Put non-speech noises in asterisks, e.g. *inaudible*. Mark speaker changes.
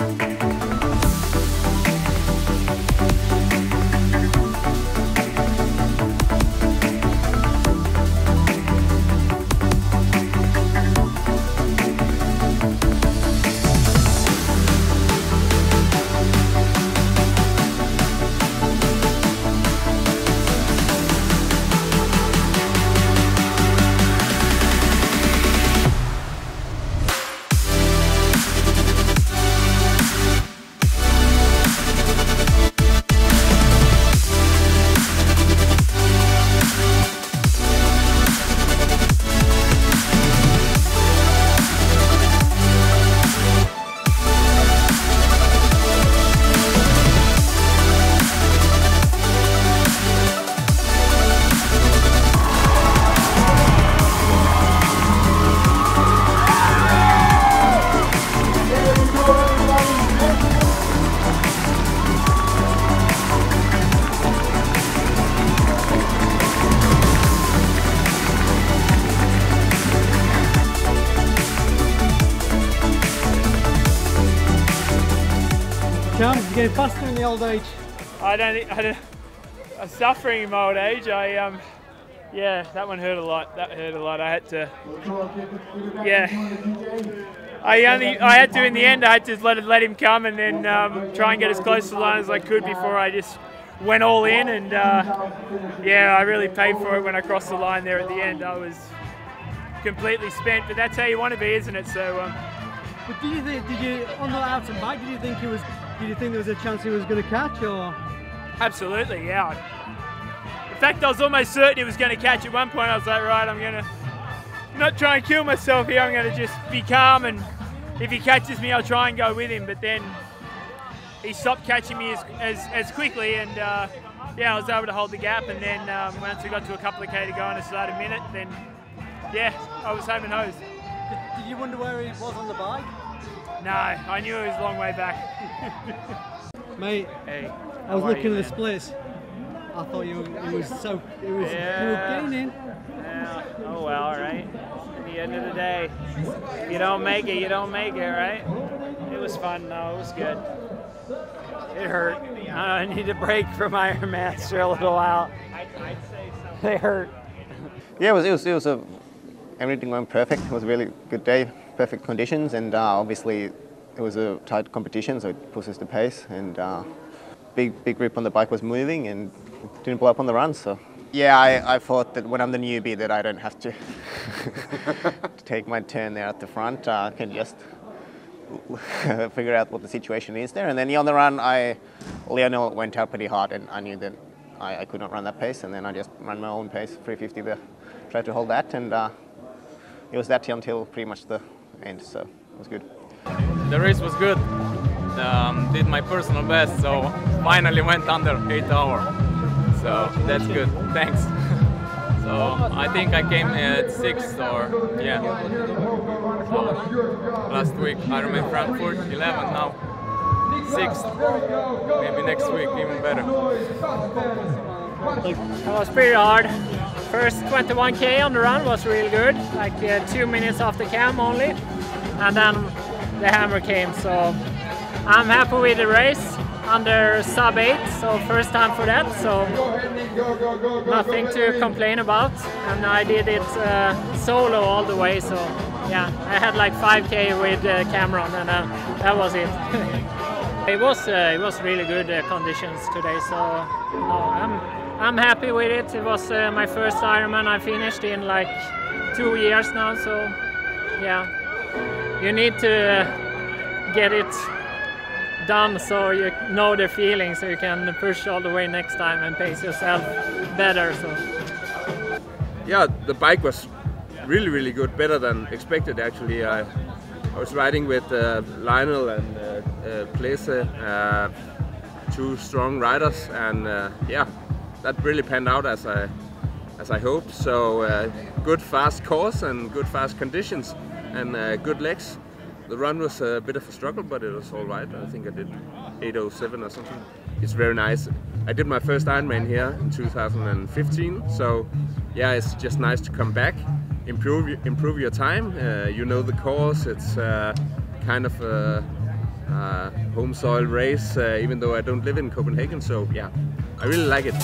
Speaker 1: Cham, you getting faster in the old age?
Speaker 2: I don't. I don't. I'm suffering in my old age. I um yeah, that one hurt a lot. That hurt a lot. I had to yeah. I only I had to in the end. I had to let let him come and then um, try and get as close to the line as I could before I just went all in. And uh, yeah, I really paid for it when I crossed the line there at the end. I was completely spent, but that's how you want to be, isn't it? So. Um,
Speaker 1: But did you think, did you, on the out and back, did you think he was, did you think there was a chance he was going to catch or?
Speaker 2: Absolutely, yeah. In fact, I was almost certain he was going to catch at one point. I was like, right, I'm going to not try and kill myself here. I'm going to just be calm, and if he catches me, I'll try and go with him. But then he stopped catching me as, as, as quickly, and uh, yeah, I was able to hold the gap. And then um, once we got to a couple of K to go and it started a minute, then yeah, I was home and hosed.
Speaker 1: Did, did you wonder where he was on the bike?
Speaker 2: No, I knew it was a long way back. *laughs*
Speaker 1: Mate,
Speaker 2: Hey,
Speaker 1: I was looking
Speaker 2: you,
Speaker 1: at the splits. I thought you were, it was so, it was, you
Speaker 2: Yeah.
Speaker 1: were gaining.
Speaker 2: Yeah. Oh well, right? At the end of the day, you don't make it, you don't make it, right? It was fun though. It was good. It hurt. I need a break from Ironmans for a little while. They hurt.
Speaker 3: Yeah, it was, it was, it was a, everything went perfect. It was a really good day, perfect conditions, and uh, obviously it was a tight competition, so it pushes the pace, and uh, big, big grip on the bike was moving, and didn't blow up on the run, so. Yeah, I, I thought that when I'm the newbie that I don't have to, to *laughs* take my turn there at the front. Uh, I can just *laughs* figure out what the situation is there. And then on the run, I Lionel went out pretty hard, and I knew that I, I could not run that pace. And then I just ran my own pace, 350 there, tried to hold that, and uh, it was that until pretty much the end. So it was good.
Speaker 4: The race was good. Um, did my personal best, so finally went under eight hour. So that's good. Thanks. *laughs* so I think I came at sixth or yeah. So last week I Ironman Frankfurt 11 now sixth. Maybe next week even better.
Speaker 2: It was pretty hard. First 21k on the run was really good, like uh, two minutes off the Cam only, and then the hammer came. So I'm happy with the race under sub 8, so first time for that. So nothing to complain about, and I did it uh, solo all the way. So yeah, I had like 5k with uh, Cameron, and uh, that was it. *laughs* It was uh, it was really good uh, conditions today, so no, I'm I'm happy with it. It was uh, my first Ironman I finished in like two years now, so yeah, you need to uh, get it done so you know the feeling, so you can push all the way next time and pace yourself better. So
Speaker 5: yeah, the bike was really, really good, better than expected actually. I, I was riding with uh, Lionel and uh, uh, Plese, uh, two strong riders, and uh, yeah, that really panned out as I as I hoped. So uh, good fast course and good fast conditions and uh, good legs. The run was a bit of a struggle, but it was all right. I think I did 807 or something. It's very nice. I did my first Ironman here in 2015, so yeah, it's just nice to come back, improve improve your time. Uh, you know the course. It's uh, kind of a, uh, home soil race, uh, even though I don't live in Copenhagen. So yeah, I really like it.